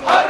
Home.